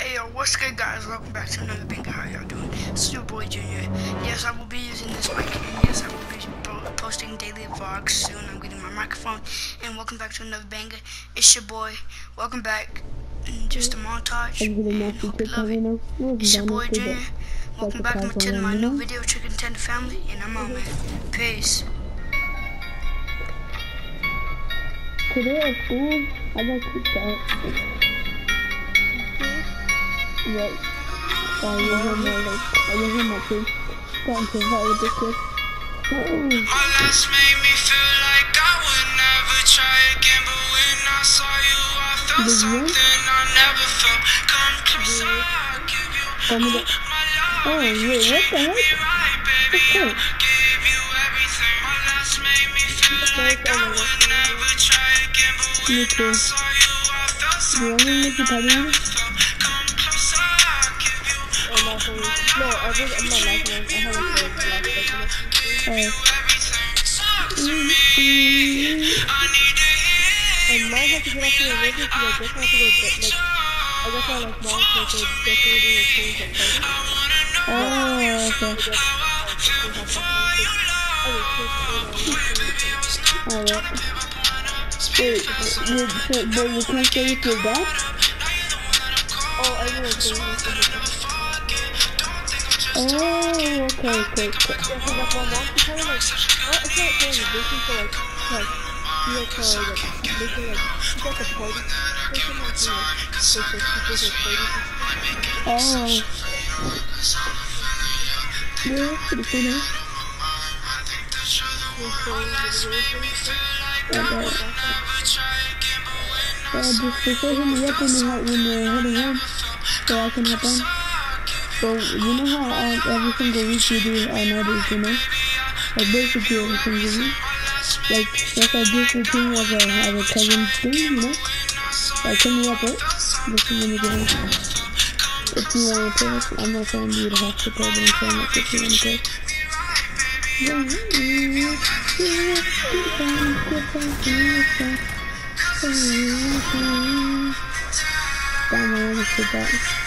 Hey yo, what's good guys? Welcome back to another banger. How y'all doing? It's your boy Junior. Yes, I will be using this mic and yes, I will be posting daily vlogs soon. I'm getting my microphone. And welcome back to another banger. It's your boy. Welcome back. Just a montage. And hope you love it. It's your boy Junior. Welcome back to my new video, Chicken Tender Family. And I'm on man. Peace. Today at school, I got kicked out. Yes. I was in my, like, I was in my team. Got into a with this kid. My last made me feel like I would never try again, but when I saw you, I felt you? something I never felt. Come closer, I'll give you Oh my god. my love. Oh, wait, what the heck? Right, baby. I'll that? give you everything. My last made me feel like I would never try again, but when. I saw you, I felt Do you want something me to make you I never felt. No, I think I'm not liking it. I haven't played the last segment. Oh. everything. Talk to me. I need to hear I might have to get off the religion because I just want to go get, like, I just want like mom to go decorating and things and things. Oh, okay. Alright. Wait, you, so, but you can't stay with your dad? Oh, everyone's doing this. Oh, okay, okay, okay. Yeah, so like my mom, she kind of like, oh, it's not saying baking for like, like, she like, like, making like, she's like a party person, like, you know, like, so she does like parties and stuff. Oh. Yeah, pretty cool, huh? And so, the religion, And, uh, just before hit me up when you're, when you're heading home, so I can hop on. So, you know how um, every single week you do our nighters, you know? Like, basically every single week. Like, that's our gift routine as a, as a cousin thing, you know? Like, me up, right? This is when home. If you want to play, I'm not saying you have to play, but I'm saying like if you want to play. Damn, I almost did that.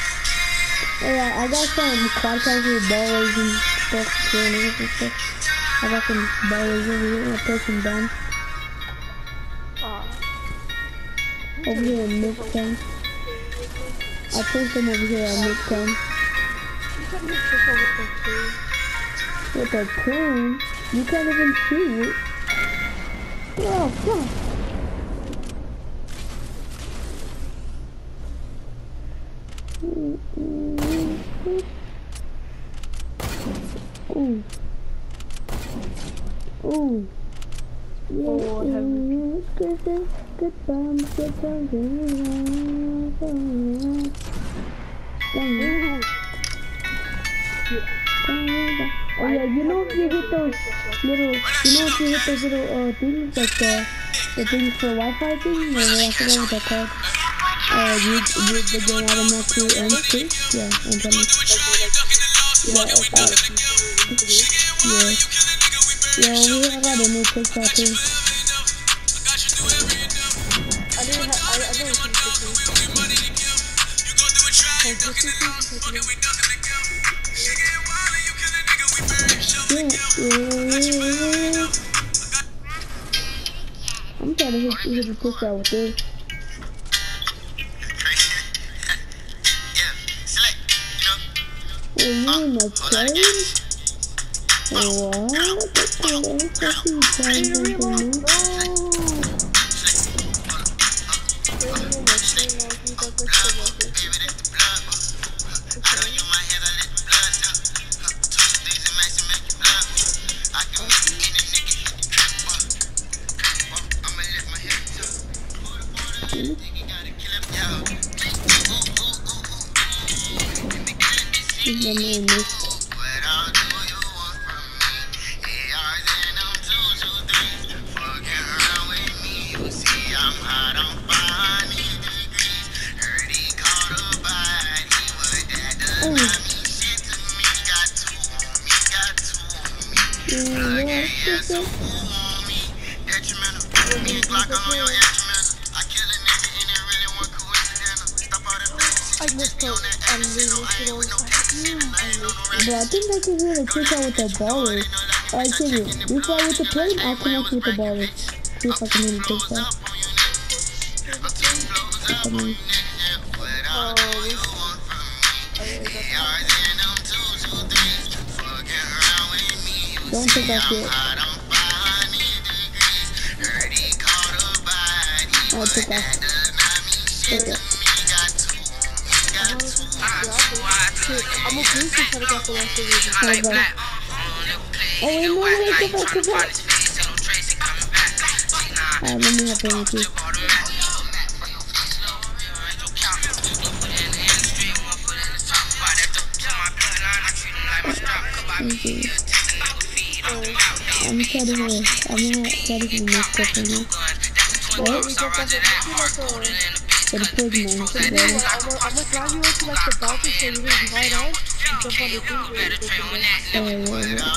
Yeah, I got some quadcast with ballers and stuff, and stuff. I got some ballers over here. I'll play some band uh, over here in Midtown. I'll play some over here at Midtown. With a plane? You can't even see it. Oh, fuck. Ooh. Ooh. Oh, heaven. Yes, good, good, good bombs, good bombs, good bombs. Damn. Oh yeah, you know if you hit those little, you know if you hit those little uh things like the the things for Wi-Fi thing, or I forgot what they're called. Uh, you you the game automatically ends too. Yeah, telling you. Yeah. Yeah. Yeah, we have got a new TikTok too. I'm trying to hit, hit the TikTok with this. Are you in the? What? Missed it. But I think I can hear kick out with the baller. Alright, Kitty, you fly with the plane, I'll connect with the baller. See if I can. I mean, Oh, don't take off yet. I'll take off. Okay. I'm a police photographer last week. Alright, bye. Oh, wait, no, wait, come back, come back. Alright, let me hop in with you. Thank you. I'm trying to hear. I'm next up on you. What? We jump off the like a, pig man. I'm gonna, drive you into like the balcony so you can ride on and jump on the thing where you go from there. Oh, yeah, yeah.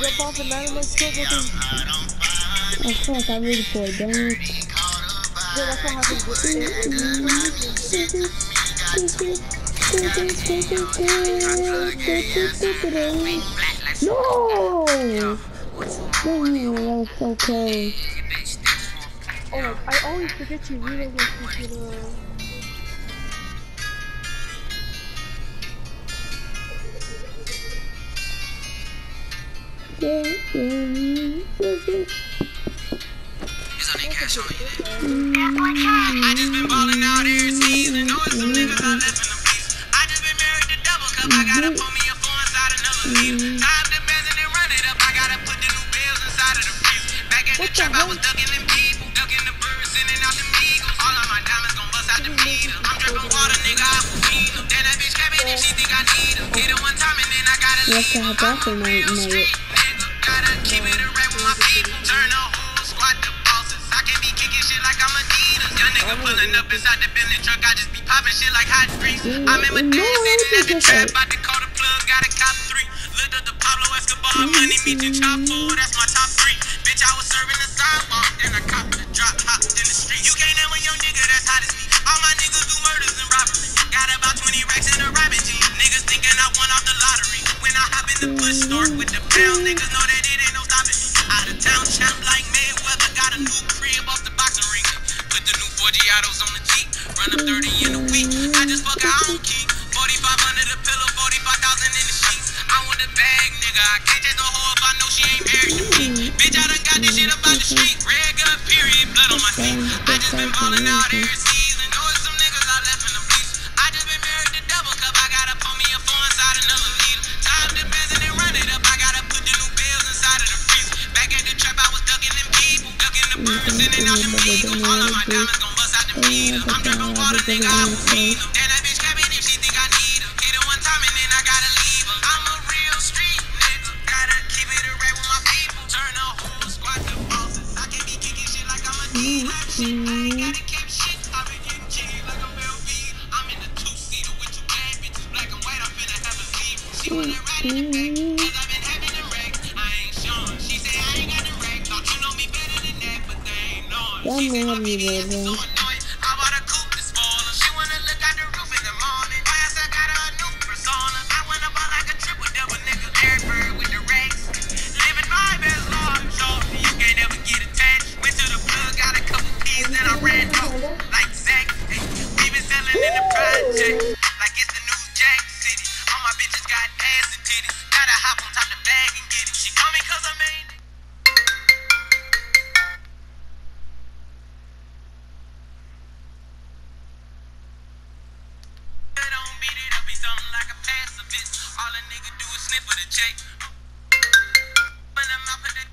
Jump off and land on my foot with him. Oh, fuck, I really pulled damage. Yeah, that's what happens with No! Was. Oh, I always forget to reload this computer. Yeah, yeah. I just been out every season. Some niggas I left in the peace. I just been married to. I gotta pull me a four inside another. Gotta put the new bills inside of the freeze. Back at What the trap, I was ducking them people, ducking the birds, sending out the eagles. All of my diamonds gon' bust out the meter. I'm dripping water, nigga. I will feed 'em. Then that bitch cabin if she think I need 'em. Hit her one time and then I gotta leave. hop off or not? Not yet. Gotta keep it right with my people. Turn the whole squad to bosses. I can't be kicking shit like I'm Adidas. Young nigga pulling up inside the Bentley truck. I just be popping shit like hot grease. I'm in my days sitting at the trap. About to call the plug. Got a cop Escobar. Money meet the chop. That's my top three. Bitch, I was serving the sidewalk. Then I copped eagles. All of the meters. I'm dripping water, nigga. I will feed 'em. Then that bitch cabin knowing. Y'all She pacifist. All a nigga do is sniff for the check. When I'm out for the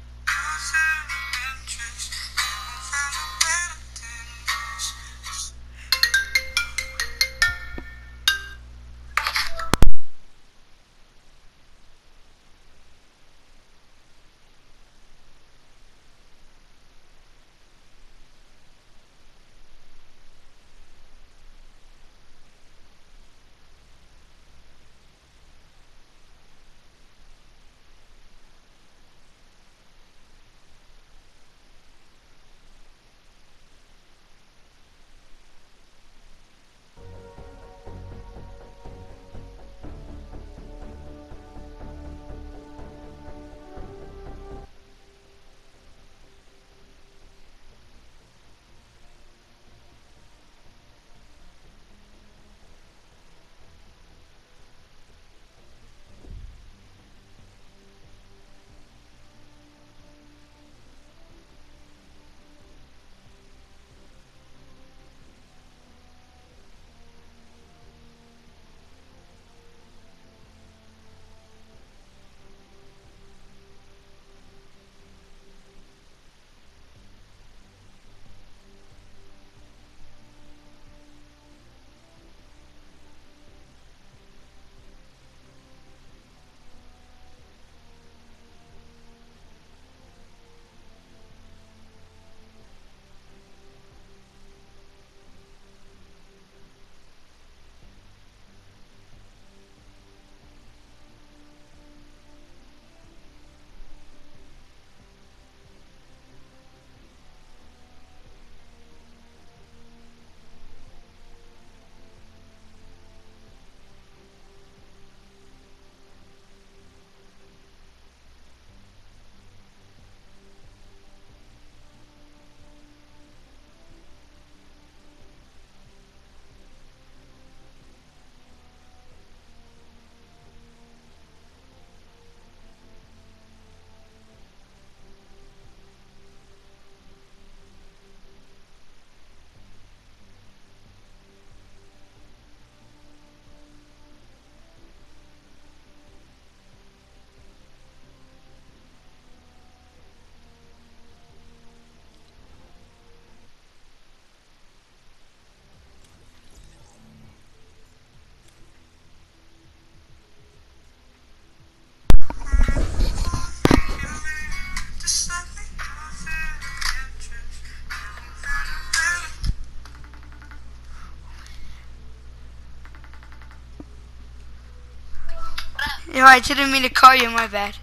Yo, I didn't mean to call you, my bad.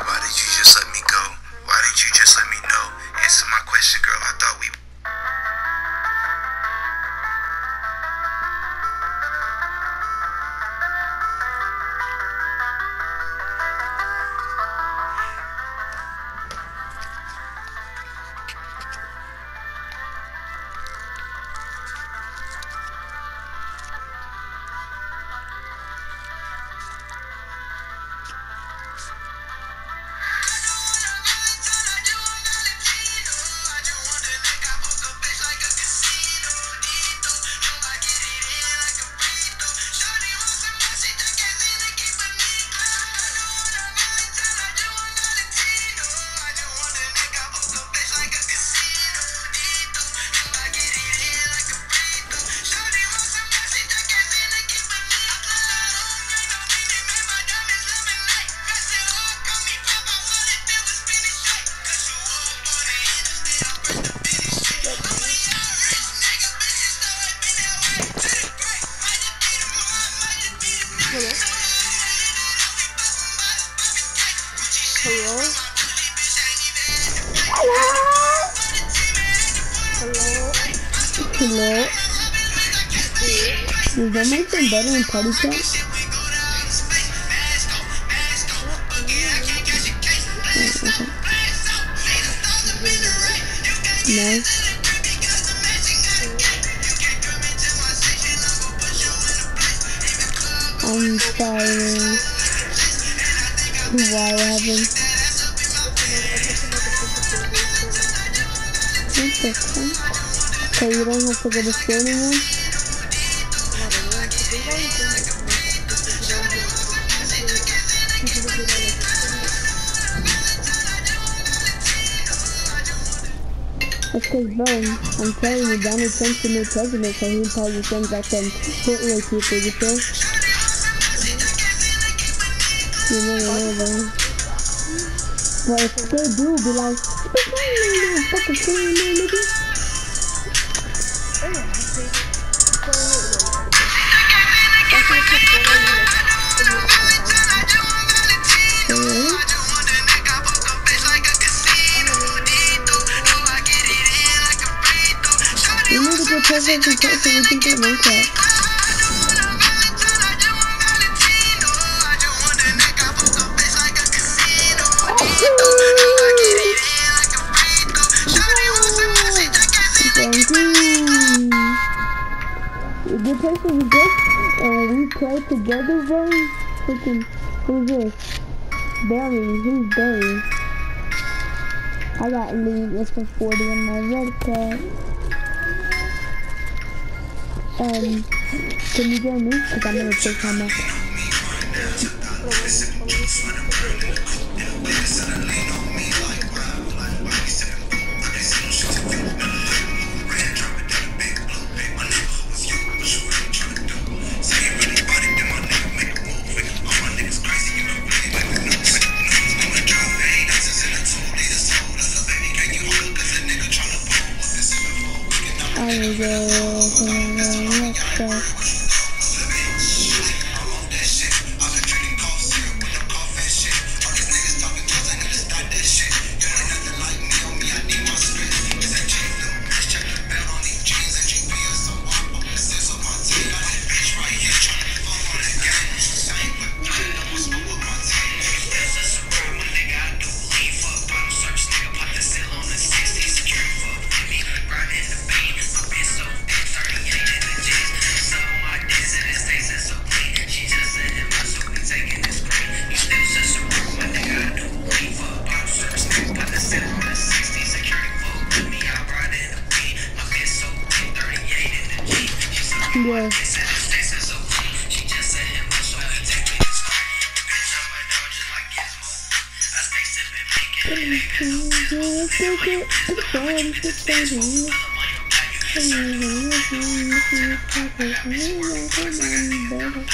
Why did you just let me go? Why didn't you just let me know? Answer my question, girl. I thought we. Hello? Hello? Hello? Does that make them better in party chat? No. I'm sorry. Fuck? So you don't have to go to school anymore? That's cause bro, I'm telling you, Donald Trump's the new president, so he probably sends like some Hitler people, you feel? You never know, bro. But if they do, be like, "Bitch, I ain't no little fucking man, nigga. To get perfect we can get Minecraft. Play together, bro. Freaking, who's this? Barry. Who's Barry? I got lead. It's for 40 on my red. Um, can you join me? Cause I'm gonna take time off. I chứ chứ ít của em chứ ta hiểu không hiểu hiểu không không không thể thấy ra cái bàn để học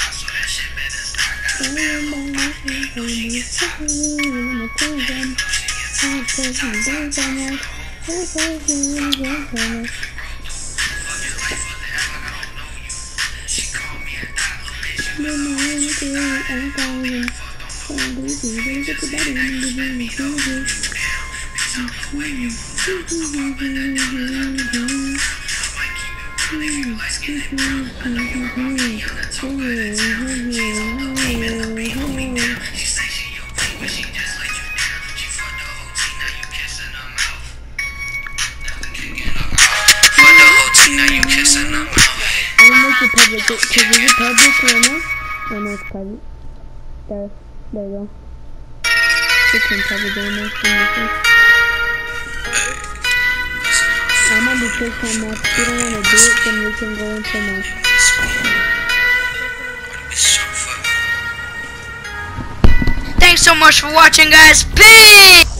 cảm ơn ban đã không thể bị sắc như một cô gầm hai cô thằng đang cho nhau quá quá như dễ dàng nhưng mà em kêu an toàn rồi còn đối diện với cái bác đừng đi đi mình cứ đi I don't make it public, because is it public right now? Oh no, it's private. There, there you go. You can probably do a nice thing I'm gonna be quick time off. If you don't wanna do it, then we can go into my Thanks so much for watching guys. Peace!